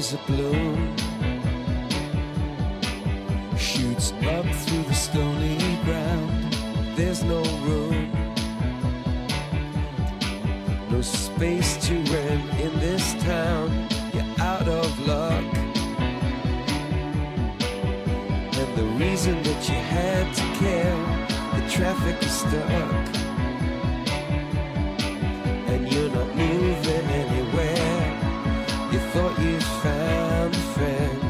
is a blow shoots up through the stony ground. There's no room. No space to rent in this town. The reason that you had to care, the traffic is stuck. And you're not moving anywhere. You thought you found a friend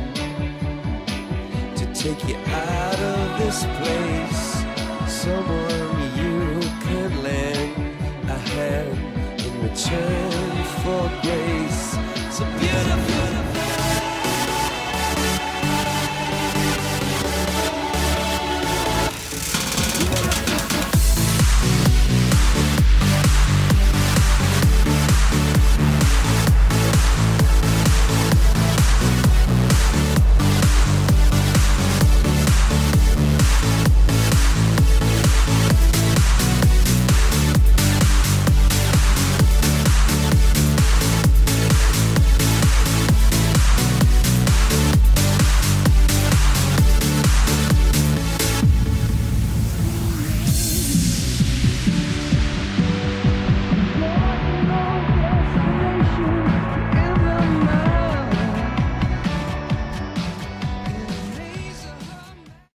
to take you out of this place. Someone you can lend a hand in return for grace. It's a beautiful